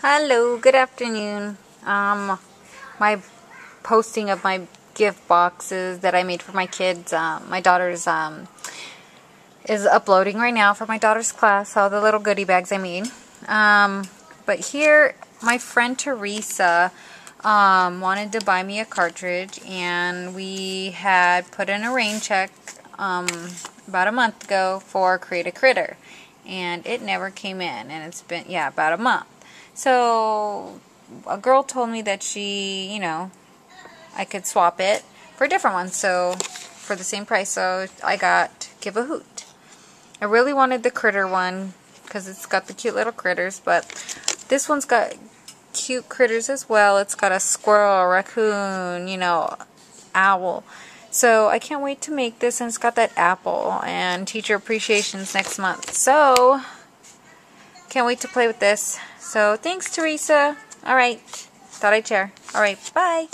Hello, good afternoon. Um, my posting of my gift boxes that I made for my kids, um, my daughter's, um, is uploading right now for my daughter's class, all the little goodie bags I made. Um, but here, my friend Teresa, um, wanted to buy me a cartridge, and we had put in a rain check, um, about a month ago for Create a Critter. And it never came in, and it's been, yeah, about a month. So a girl told me that she, you know, I could swap it for a different one. So for the same price, so I got Give a Hoot. I really wanted the critter one because it's got the cute little critters, but this one's got cute critters as well. It's got a squirrel, a raccoon, you know, owl. So I can't wait to make this, and it's got that apple and teacher appreciations next month. So can't wait to play with this. So thanks, Teresa. All right. Thought I'd share. All right. Bye.